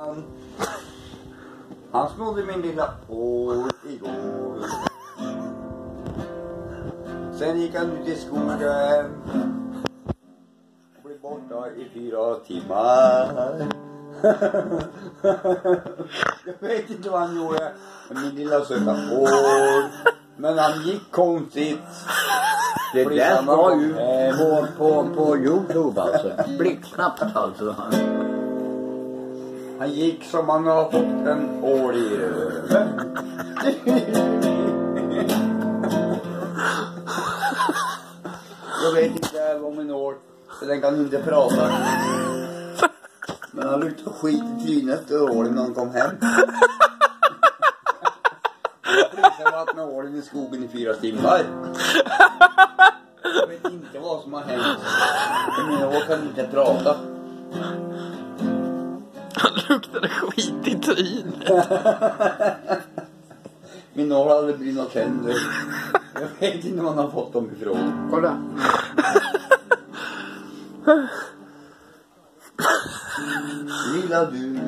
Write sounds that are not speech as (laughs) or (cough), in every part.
Han, han snodde min lilla får igår. Sen gick han ut i skogen och blev borta i fyra timmar. Jag vet inte vad han gjorde med min lilla söta får. Men han gick konstigt. Det där var ju på, på, på Youtube alltså. Blixtsnabbt alltså. Han gick som han har fått en ål i röven. Jag vet inte om en ål, för den kan inte prata. Men han luktade skit i trynet efter ålen när han kom hem. Polisen har varit med ålen i skogen i fyra timmar. Jag vet inte vad som har hänt. Men min ål kan inte prata. Han luktade skit i trynet. (laughs) Min ål hade bruna tänder. Jag vet inte var han har fått dem ifrån. Kolla. Lilla du.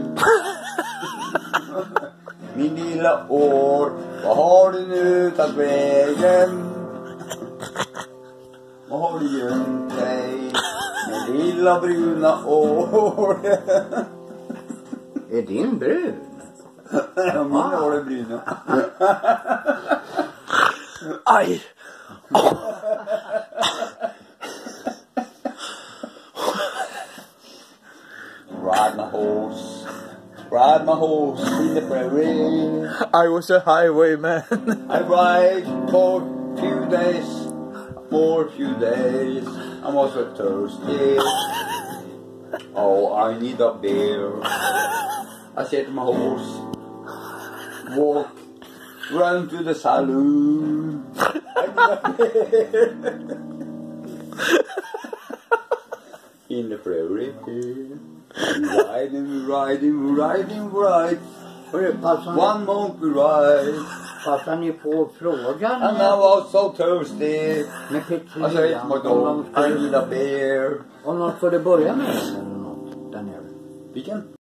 Min lilla ål. Vad har du nu tagit vägen? Var har du gömt dig? Min lilla bruna ål. Är din brun? (laughs) Ja, Min ål är brun. Aj! (laughs) Ride my horse. Ride my horse in the prairie. I was a highwayman. I ride for few days, more few days. I'm also thirsty. (laughs) Oh, I need a beer. I said to my horse, walk, run to the saloon. I need a beer. In the prairie. Riding, riding, riding. Hörru, passar, One we ride. passar ni på frågan And I was so thirsty. med I said to my dog, I need a beer. om de skulle börja med en eller något? Vilken?